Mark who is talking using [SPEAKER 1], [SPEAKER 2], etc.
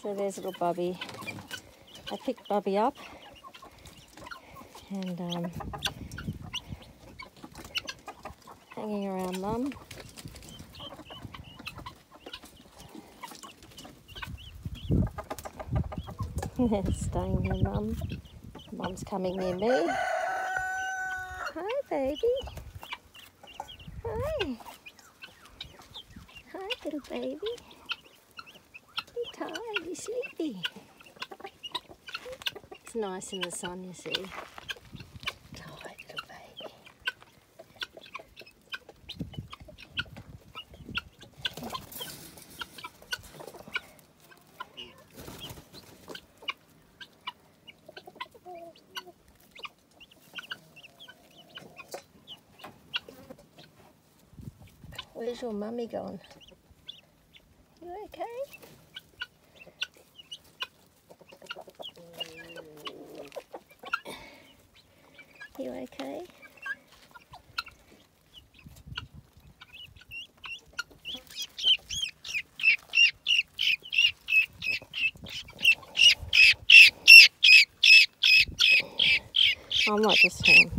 [SPEAKER 1] So there's little Bubby. I picked Bubby up and um, hanging around Mum. Staying near Mum. Mum's coming near me. Hi, baby. Hi. Hi, little baby. Tired? Sleepy? It's nice in the sun, you see. Where's your mummy gone? You okay? You okay? I might just hang.